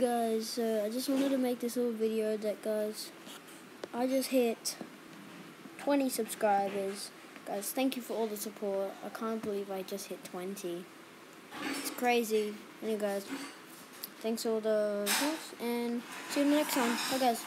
guys, uh, I just wanted to make this little video that guys, I just hit 20 subscribers. Guys, thank you for all the support. I can't believe I just hit 20. It's crazy. Anyway guys, thanks for all the support and see you in the next one. Bye guys.